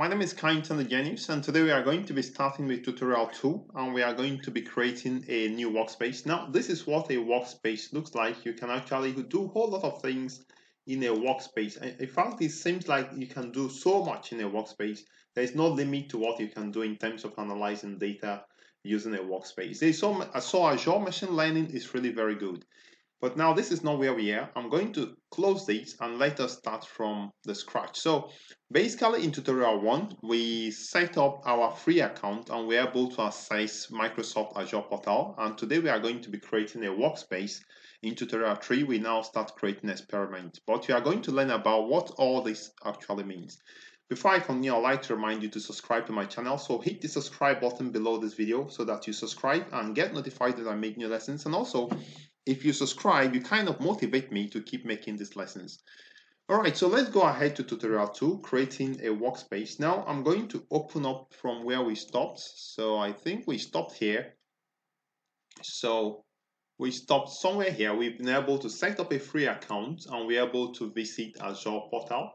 my name is Kindson the Genius and today we are going to be starting with tutorial 2 and we are going to be creating a new workspace. Now this is what a workspace looks like. You can actually do a whole lot of things in a workspace. In fact, it seems like you can do so much in a workspace. There is no limit to what you can do in terms of analyzing data using a workspace. So Azure Machine Learning is really very good. But now this is not where we are. I'm going to close this and let us start from the scratch. So basically in tutorial one, we set up our free account and we're able to access Microsoft Azure portal. And today we are going to be creating a workspace. In tutorial three, we now start creating experiments. But we are going to learn about what all this actually means. Before I continue, I'd like to remind you to subscribe to my channel. So hit the subscribe button below this video so that you subscribe and get notified that I make new lessons. And also if you subscribe, you kind of motivate me to keep making these lessons. All right, so let's go ahead to tutorial two, creating a workspace. Now I'm going to open up from where we stopped. So I think we stopped here. So we stopped somewhere here. We've been able to set up a free account and we're able to visit Azure portal.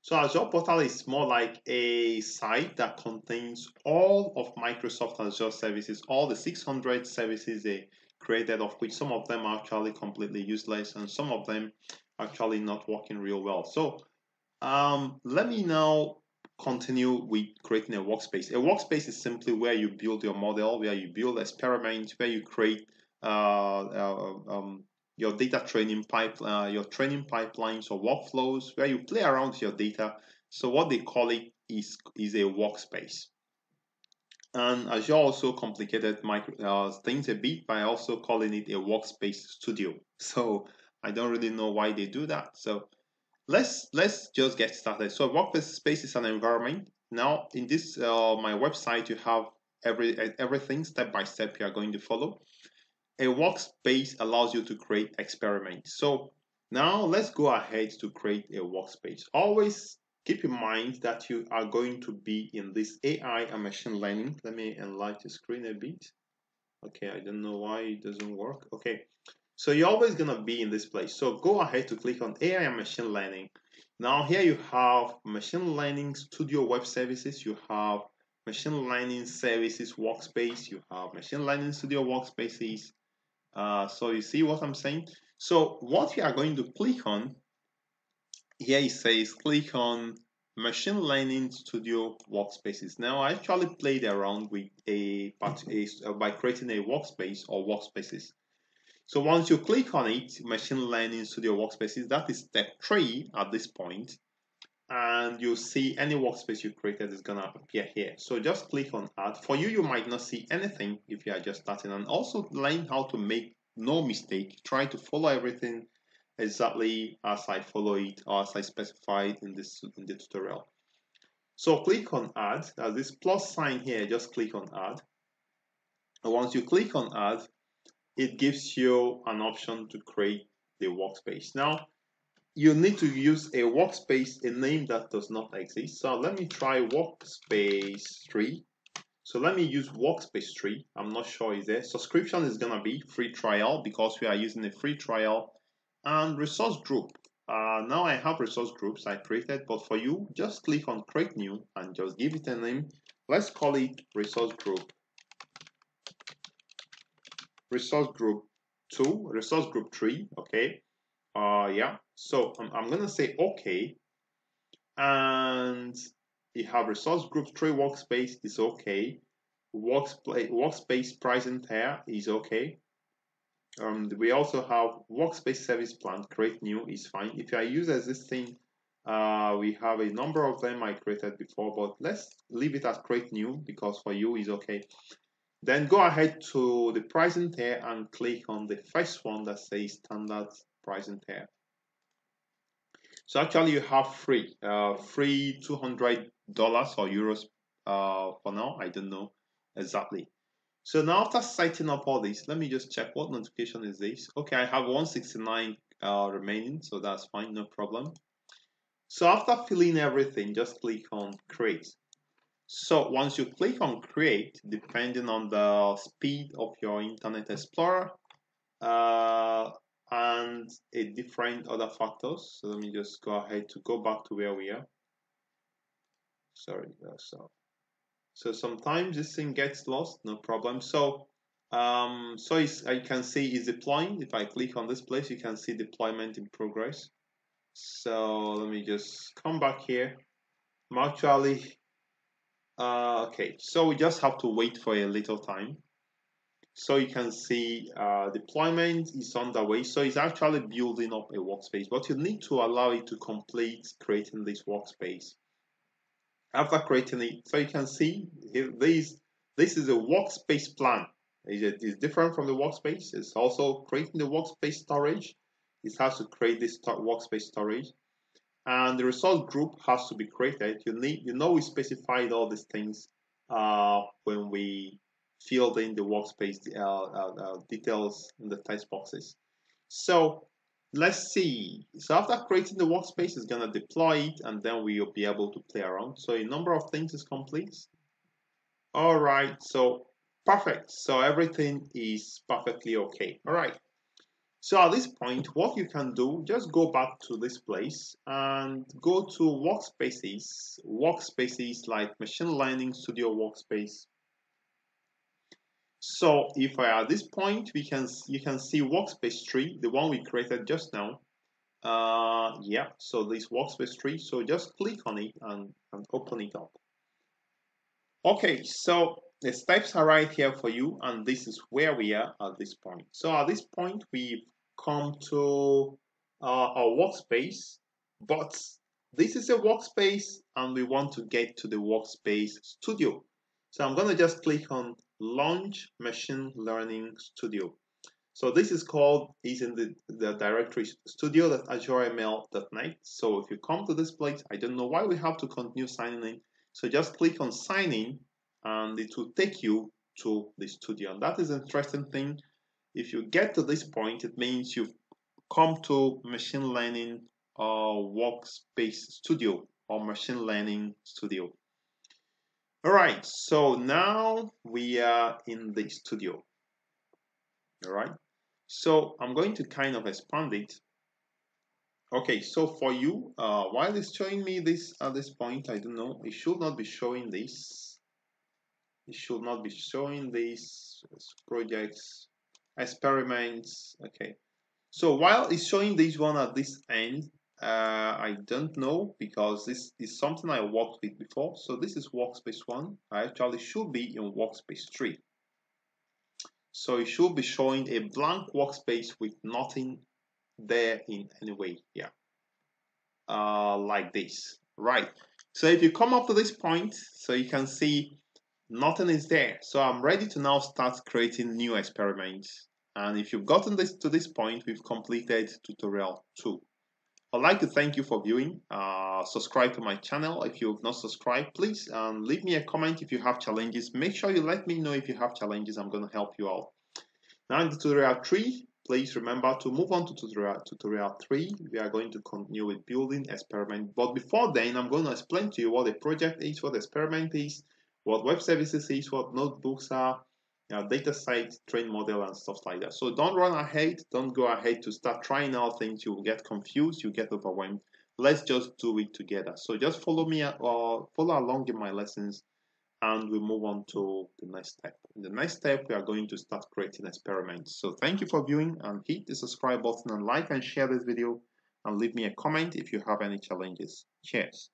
So Azure portal is more like a site that contains all of Microsoft Azure services, all the 600 services they created of which some of them are actually completely useless and some of them actually not working real well. So um, let me now continue with creating a workspace. A workspace is simply where you build your model, where you build experiments, where you create uh, uh, um, your data training pipe, uh, your training pipelines or workflows, where you play around with your data. So what they call it is is a workspace. And Azure also complicated micro, uh, things a bit by also calling it a workspace studio. So I don't really know why they do that. So let's let's just get started. So workspace is an environment. Now in this uh, my website you have every everything step by step you are going to follow. A workspace allows you to create experiments. So now let's go ahead to create a workspace. Always keep in mind that you are going to be in this AI and machine learning. Let me enlarge the screen a bit. Okay, I don't know why it doesn't work. Okay, so you're always gonna be in this place. So go ahead to click on AI and machine learning. Now here you have machine learning studio web services. You have machine learning services workspace. You have machine learning studio workspaces. Uh, so you see what I'm saying? So what you are going to click on here it says click on machine learning studio workspaces. Now i actually played around with a, a uh, by creating a workspace or workspaces. So once you click on it machine learning studio workspaces that is step three at this point and you'll see any workspace you created is gonna appear here. So just click on add. For you you might not see anything if you are just starting. And also learn how to make no mistake. Try to follow everything exactly as I follow it as I specified in this in the tutorial. So click on add, there's this plus sign here, just click on add. And once you click on add, it gives you an option to create the workspace. Now, you need to use a workspace, a name that does not exist. So let me try workspace 3. So let me use workspace 3. I'm not sure is there. Subscription is going to be free trial because we are using a free trial and resource group. Uh, now I have resource groups I created, but for you, just click on create new and just give it a name. Let's call it resource group. Resource group 2, resource group 3, okay. Uh, yeah, so I'm, I'm gonna say okay. And you have resource group 3 workspace is okay. Workspace, workspace tier is okay. Um, we also have workspace service plan, create new is fine. If I use existing, uh, we have a number of them I created before, but let's leave it as create new because for you is okay. Then go ahead to the pricing tier and click on the first one that says standard pricing tier. So actually you have free, uh, free $200 or euros uh, for now. I don't know exactly. So now after setting up all this, let me just check what notification is this. Okay, I have 169 uh, remaining, so that's fine, no problem. So after filling everything, just click on create. So once you click on create, depending on the speed of your Internet Explorer uh, and a different other factors. So let me just go ahead to go back to where we are. sorry uh, so so sometimes this thing gets lost no problem. So um, so I can see it's deploying. If I click on this place you can see deployment in progress. So let me just come back here. I'm actually uh, okay. So we just have to wait for a little time. So you can see uh, deployment is underway. So it's actually building up a workspace but you need to allow it to complete creating this workspace after creating it so you can see this this is a workspace plan. It's different from the workspace. It's also creating the workspace storage. It has to create this workspace storage. And the resource group has to be created. You need you know we specified all these things uh, when we filled in the workspace uh, uh, uh, details in the text boxes. So let's see. So after creating the workspace it's gonna deploy it and then we'll be able to play around. So a number of things is complete. All right so perfect. So everything is perfectly okay. All right. So at this point what you can do just go back to this place and go to workspaces. Workspaces like machine learning studio workspace so if I at this point we can you can see workspace tree, the one we created just now. Uh, yeah, so this workspace tree. So just click on it and, and open it up. Okay, so the steps are right here for you, and this is where we are at this point. So at this point, we've come to uh, our workspace, but this is a workspace, and we want to get to the workspace studio. So I'm going to just click on Launch Machine Learning Studio. So this is called, is in the, the directory studio.azureml.net. So if you come to this place, I don't know why we have to continue signing in. So just click on sign in and it will take you to the studio. And that is an interesting thing. If you get to this point, it means you've come to machine learning uh, workspace studio or machine learning studio. All right, so now we are in the studio. All right, so I'm going to kind of expand it. Okay, so for you, uh, while it's showing me this at this point, I don't know, it should not be showing this. It should not be showing these projects, experiments. Okay, so while it's showing this one at this end, uh, I don't know because this is something I worked with before. So this is workspace 1. I actually should be in workspace 3. So it should be showing a blank workspace with nothing there in any way. Yeah. Uh, like this. Right. So if you come up to this point, so you can see nothing is there. So I'm ready to now start creating new experiments. And if you've gotten this to this point, we've completed tutorial 2. I'd like to thank you for viewing. Uh, subscribe to my channel if you've not subscribed, please. Um, leave me a comment if you have challenges. Make sure you let me know if you have challenges. I'm going to help you out. Now in tutorial 3, please remember to move on to tutorial, tutorial 3. We are going to continue with building experiment. But before then, I'm going to explain to you what a project is, what experiment is, what web services is, what notebooks are, uh, dataset, train model, and stuff like that. So don't run ahead. Don't go ahead to start trying out things. You will get confused. You get overwhelmed. Let's just do it together. So just follow me or uh, follow along in my lessons and we move on to the next step. In the next step, we are going to start creating experiments. So thank you for viewing and hit the subscribe button and like and share this video and leave me a comment if you have any challenges. Cheers.